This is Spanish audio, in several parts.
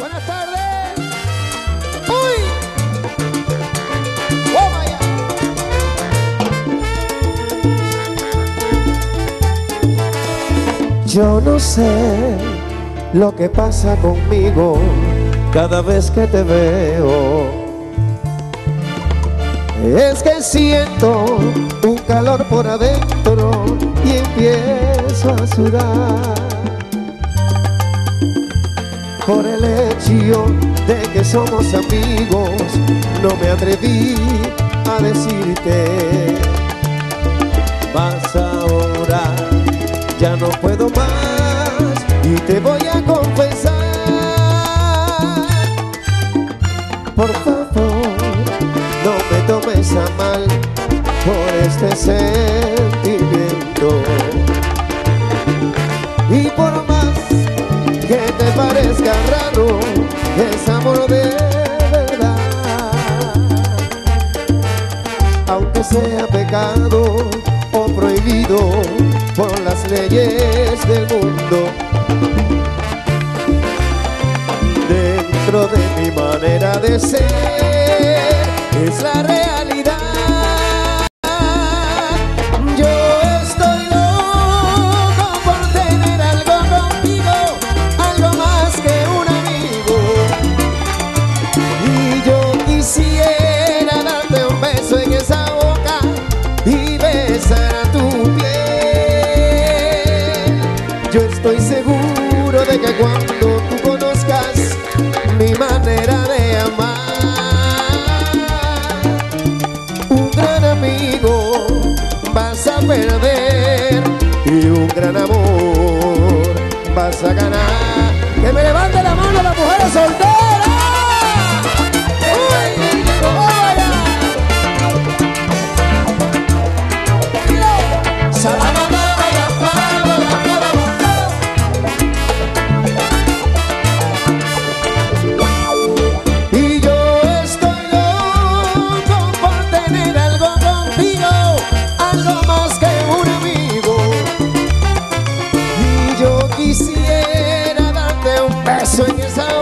Buenas tardes. Uy. Oh, vaya. Yo no sé lo que pasa conmigo cada vez que te veo. Es que siento un calor por adentro y empiezo a sudar. Por el hecho de que somos amigos, no me atreví a decirte. Vas ahora, ya no puedo más y te voy a confesar. Parezca raro, es amor de verdad. Aunque sea pecado o prohibido por las leyes del mundo. Dentro de mi manera de ser es la realidad. Gran amor vas a ganar. Darte un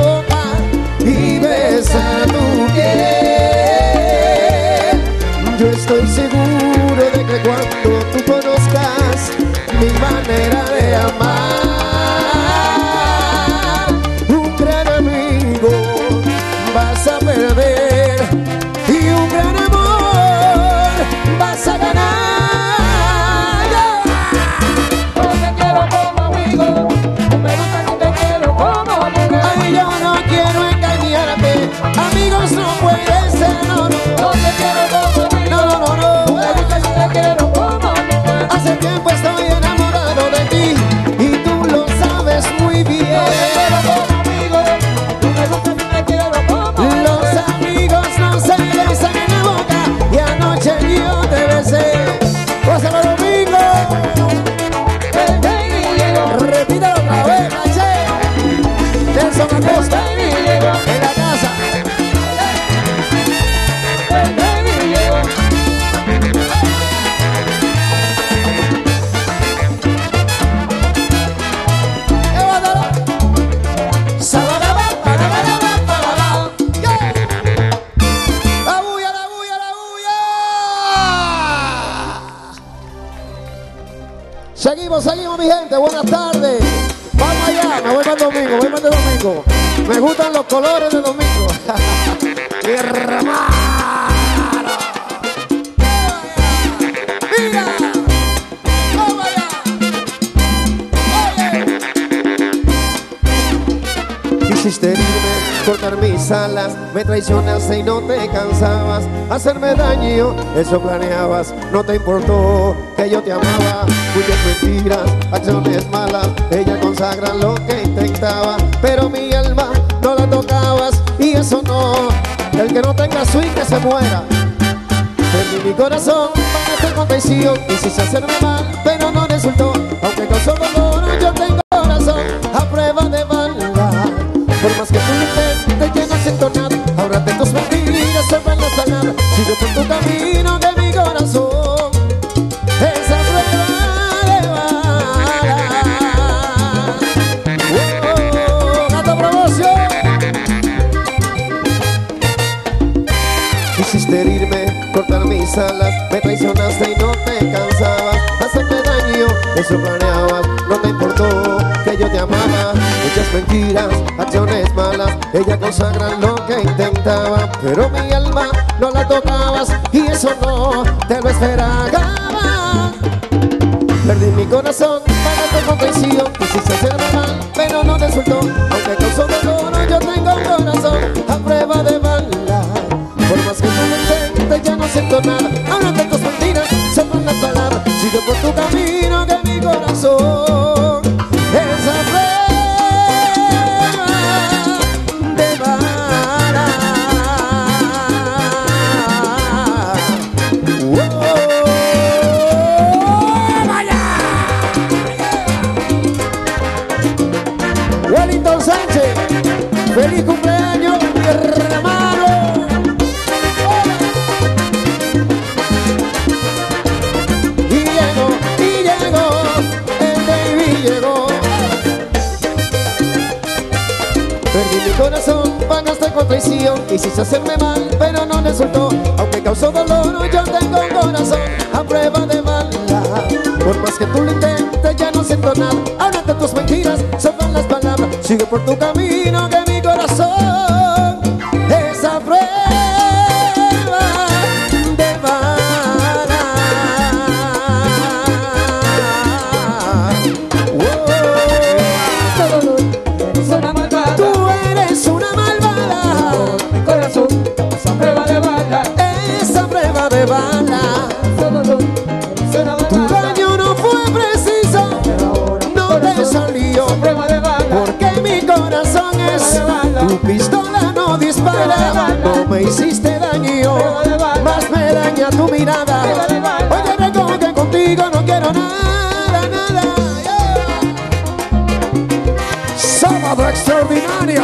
La bulla, la. Seguimos, seguimos, mi gente. Buenas tardes. Me gustan los colores de domingo. Mi hermano. Mira. Vamos allá. Oye. Quisiste cortar mis alas, me traicionaste y no te cansabas, hacerme daño, eso planeabas, no te importó que yo te amaba, muchas mentiras, acciones malas, ella consagra lo que intentaba, pero mi alma no la tocabas y eso no, el que no tenga swing que se muera. Perdí mi corazón para esta confesión Quisiste hacerme mal, pero no resultó Aunque causó dolor, yo tengo herirme, cortar mis alas. Me traicionaste y no te cansabas Hacerme daño, eso planeabas No te importó que yo te amaba Muchas mentiras, acciones malas. Ella consagra lo que intentaba Pero mi alma no la tocabas. Y eso no te lo esperaba. Perdí mi corazón, pagaste con traición Quisiste hacerme mal, pero no resultó Aunque siento nada Ahora de mentiras, son las palabras. Sigue por tu camino que mi corazón Es a prueba de bala Wellington Sánchez, feliz cumpleaños, Perdí mi corazón, pagaste con traición Quisiste hacerme mal, pero no resultó Aunque causó dolor, yo tengo un corazón A prueba de bala Por más que tú lo intentes, ya no siento nada. Ahora tus mentiras, sobran las palabras Sigue por tu camino, tu mirada Oye recoge que contigo no quiero nada, nada yeah. Sábado extraordinario